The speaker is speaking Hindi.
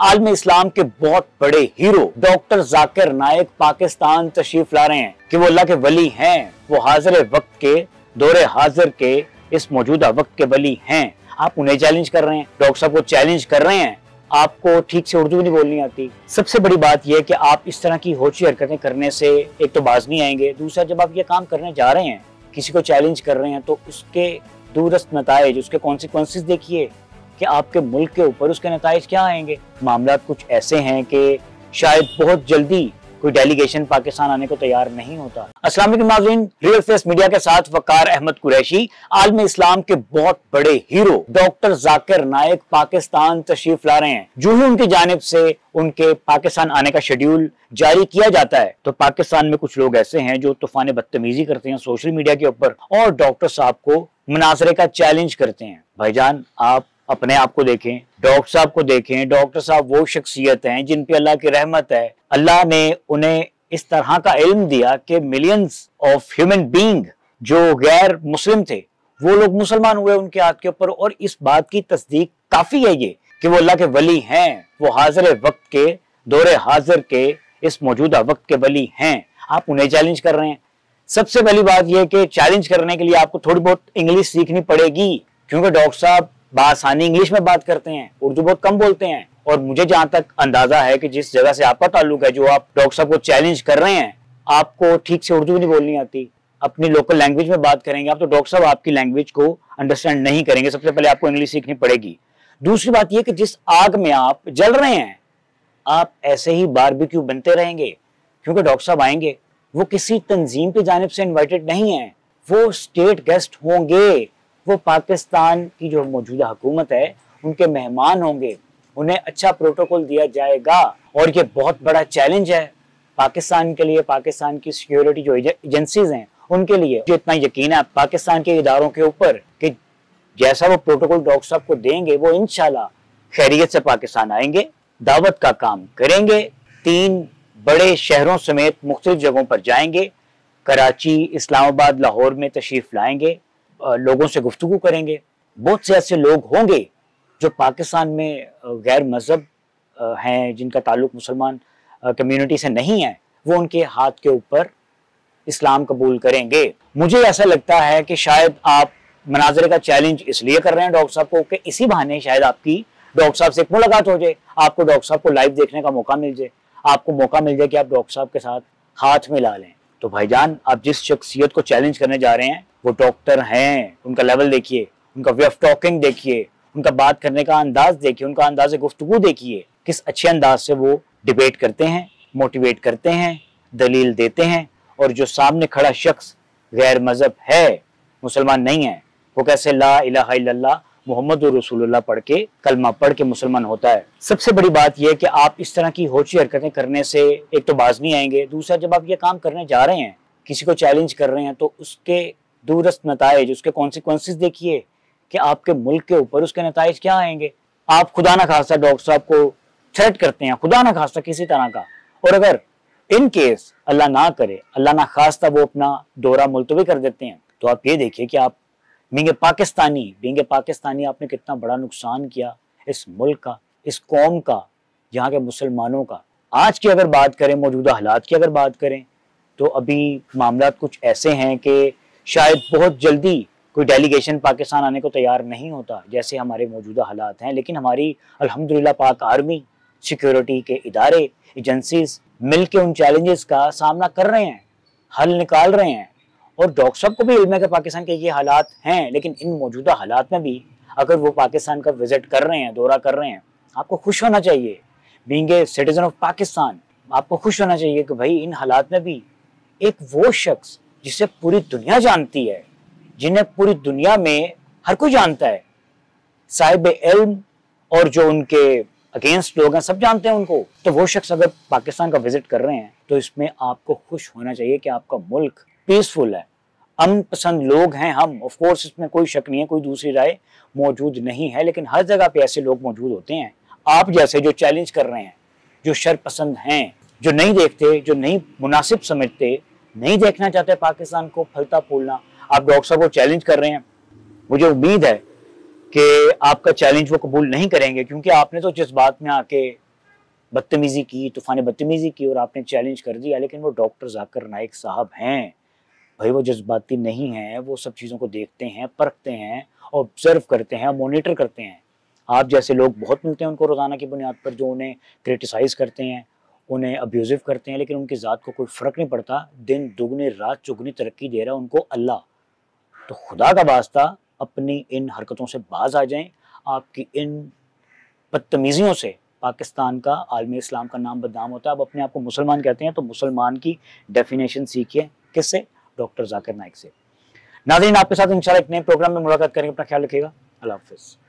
आलम इस्लाम के बहुत बड़े हीरो डॉक्टर जाकिर नायक पाकिस्तान तशरीफ़ ला रहे हैं कि वो अल्लाह के वली हैं। वो हाजिर वक्त के, दौरे हाजिर के, इस मौजूदा वक्त के वली हैं। आप उन्हें चैलेंज कर रहे हैं, डॉक्टर साहब को चैलेंज कर रहे हैं। आपको ठीक से उर्दू नहीं बोलनी आती। सबसे बड़ी बात यह कि आप इस तरह की होची हरकतें करने से एक तो बाज नहीं आएँगे, दूसरा जब आप ये काम करने जा रहे हैं, किसी को चैलेंज कर रहे हैं तो उसके दूरस्त नतज, उसके कॉन्सिक्वेंसेज देखिए। कि आपके मुल्क के ऊपर उसके नतज क्या आएँगे? मामला कुछ ऐसे हैं कि शायद बहुत जल्दी कोई डेलीगेशन पाकिस्तान आने को तैयार नहीं होता। असलम नाजरीन रियल फेस मीडिया के साथ वकार अहमद कुरैशी, आलम इस्लाम के बहुत बड़े हीरो डॉक्टर जाकिर नायक पाकिस्तान तशरीफ़ ला रहे हैं। जो ही उनकी जानब से उनके पाकिस्तान आने का शेड्यूल जारी किया जाता है तो पाकिस्तान में कुछ लोग ऐसे हैं जो तूफ़ान बदतमीजी करते हैं सोशल मीडिया के ऊपर और डॉक्टर साहब को मुनाजरे का चैलेंज करते हैं। भाईजान, आप अपने आप को देखें, डॉक्टर साहब को देखें, डॉक्टर साहब वो शख्सियत हैं जिन पे अल्लाह की रहमत है। अल्लाह ने उन्हें इस तरह का इल्म दिया कि मिलियंस ऑफ़ ह्यूमन बींग जो गैर मुस्लिम थे, वो लोग मुसलमान हुए उनके हाथ के ऊपर और इस बात की तस्दीक काफ़ी है ये कि वो अल्लाह के वली हैं, वो हाजिर वक्त के, दौरे हाजिर के, इस मौजूदा वक्त के वली हैं। आप उन्हें चैलेंज कर रहे हैं। सबसे पहली बात यह कि चैलेंज करने के लिए आपको थोड़ी बहुत इंग्लिश सीखनी पड़ेगी, क्योंकि डॉक्टर साहब बासानी इंग्लिश में बात करते हैं, उर्दू बहुत कम बोलते हैं, और मुझे जहाँ तक अंदाज़ा है कि जिस जगह से आपका ताल्लुक है, जो आप डॉक्टर साहब को चैलेंज कर रहे हैं, आपको ठीक से उर्दू नहीं बोलनी आती। अपनी लोकल लैंग्वेज में बात करेंगे, आप तो डॉक्टर साहब आपकी लैंग्वेज को अंडरस्टैंड नहीं करेंगे, सबसे पहले आपको इंग्लिश सीखनी पड़ेगी। दूसरी बात यह कि जिस आग में आप जल रहे हैं, आप ऐसे ही बारबेक्यू बनते रहेंगे, क्योंकि डॉक्टर साहब आएँगे। वो किसी तंजीम की जानब से इन्वाइटेड नहीं है, वो स्टेट गेस्ट होंगे। वो पाकिस्तान की जो मौजूदा हुकूमत है, उनके मेहमान होंगे, उन्हें अच्छा प्रोटोकॉल दिया जाएगा और ये बहुत बड़ा चैलेंज है। पाकिस्तान के लिए, पाकिस्तान की सिक्योरिटी जो एजेंसीज हैं, उनके लिए जो इतना यकीन है, पाकिस्तान के इदारों के ऊपर कि जैसा वो प्रोटोकॉल डॉक्टर साहब को देंगे, वो इनशाला खैरियत से पाकिस्तान आएँगे, दावत का काम करेंगे, तीन बड़े शहरों समेत मुख्तलिफ़ जगहों पर जाएँगे, कराची, इस्लामाबाद, लाहौर में तशरीफ़ लाएँगे लोगों से गुफ्तु करेंगे। बहुत से ऐसे लोग होंगे जो पाकिस्तान में गैर मज़हब हैं, जिनका ताल्लुक मुसलमान कम्युनिटी से नहीं है, वो उनके हाथ के ऊपर इस्लाम कबूल करेंगे। मुझे ऐसा लगता है कि शायद आप मनाजरे का चैलेंज इसलिए कर रहे हैं डॉक्टर साहब को कि इसी बहाने शायद आपकी डॉक्टर साहब से एक मुलाकात हो जाए, आपको डॉक्टर साहब को लाइव देखने का मौका मिल जाए, आपको मौका मिल जाए कि आप डॉक्टर साहब के साथ हाथ मिला लें। तो भाईजान, आप जिस शख्सियत को चैलेंज करने जा रहे हैं, वो डॉक्टर हैं। उनका लेवल देखिए, उनका वे ऑफ़ टॉकिंग देखिए, उनका बात करने का अंदाज देखिए, उनका अंदाज गुफ्तु देखिए। किस अच्छे अंदाज से वो डिबेट करते हैं मोटिवेट करते हैं, दलील देते हैं, और जो सामने खड़ा शख्स गैर मज़हब है, मुसलमान नहीं है, वो कैसे ला इला मोहम्मद रसूलुल्लाह पढ़ के, कलमा पढ़ के मुसलमान होता है। सबसे बड़ी बात यह कि आप इस तरह की होची हरकतें करने से एक तो बाज नहीं आएँगे, दूसरा जब आप ये काम करने जा रहे हैं, किसी को चैलेंज कर रहे हैं तो उसके दूरस्त नतज उसके कॉन्सिक्वेंसेज देखिए कि आपके मुल्क के ऊपर उसके नतज क्या आएँगे। आप खुदा ना खासा डॉक्टर साहब को थ्रेट करते हैं, खुदा ना खासा किसी तरह का। और अगर इन केस अल्लाह ना करे, अल्लाह ना खास्ता वो अपना दौरा मुलतवी कर देते हैं तो आप ये देखिए कि आप बींगे पाकिस्तानी बींगे पाकिस्तानी आपने कितना बड़ा नुकसान किया इस मुल्क का, इस कौम का, यहाँ के मुसलमानों का। आज की अगर बात करें, मौजूदा हालात की अगर बात करें तो अभी मामला कुछ ऐसे हैं कि शायद बहुत जल्दी कोई डेलीगेशन पाकिस्तान आने को तैयार नहीं होता, जैसे हमारे मौजूदा हालात हैं। लेकिन हमारी अल्हम्दुलिल्लाह पाक आर्मी सिक्योरिटी के इदारे एजेंसीज मिल के उन चैलेंजेस का सामना कर रहे हैं, हल निकाल रहे हैं। और डॉक्टर साहब को भी इल्म है कि पाकिस्तान के ये हालात हैं, लेकिन इन मौजूदा हालात में भी अगर वो पाकिस्तान का विज़िट कर रहे हैं, दौरा कर रहे हैं, आपको खुश होना चाहिए। Being a citizen of Pakistan, आपको खुश होना चाहिए कि भाई इन हालात में भी एक वो शख्स जिसे पूरी दुनिया जानती है, जिन्हें पूरी दुनिया में हर कोई जानता है। साहिब इल्म और जो उनके अगेंस्ट लोग हैं, सब जानते हैं उनको। तो वो शख्स अगर पाकिस्तान का विज़िट कर रहे हैं तो इसमें आपको खुश होना चाहिए कि आपका मुल्क पीसफुल है। अमन पसंद लोग हैं हम। ऑफ़ कोर्स इसमें कोई शक नहीं है, कोई दूसरी राय मौजूद नहीं है, लेकिन हर जगह पे ऐसे लोग मौजूद होते हैं। आप जैसे जो चैलेंज कर रहे हैं, जो शर पसंद हैं, जो नहीं देखते, जो नहीं मुनासिब समझते, नहीं देखना चाहते पाकिस्तान को फलता फूलना, आप डॉक्टर साहब को चैलेंज कर रहे हैं। मुझे उम्मीद है कि आपका चैलेंज वो कबूल नहीं करेंगे, क्योंकि आपने तो जिस बात में आके बदतमीजी की, तूफ़ान बदतमीजी की, और आपने चैलेंज कर दिया, लेकिन वो डॉक्टर जाकर नाइक साहब हैं। भाई वो जज्बाती नहीं हैं, वो सब चीज़ों को देखते हैं, परखते हैं ऑब्ज़र्व करते हैं मोनिटर करते हैं। आप जैसे लोग बहुत मिलते हैं उनको रोज़ाना की बुनियाद पर जो उन्हें क्रिटिसाइज़ करते हैं, उन्हें अब्यूज़िव करते हैं, लेकिन उनकी ज़ात को कोई फ़र्क नहीं पड़ता। दिन दुगनी, रात चुगनी तरक्की दे रहा है उनको अल्लाह। तो खुदा का वास्ता अपनी इन हरकतों से बाज आ जाएँ। आपकी इन बदतमीज़ियों से पाकिस्तान का, आलमी इस्लाम का नाम बदनाम होता है। अब अपने आप को मुसलमान कहते हैं तो मुसलमान की डेफिनेशन सीखिए। किससे? डॉक्टर जाकिर नाइक से। नाजरीन, आपके साथ इंशाल्लाह एक नए प्रोग्राम में मुलाकात करेंगे। अपना ख्याल रखिएगा। अल्लाह हाफिज़।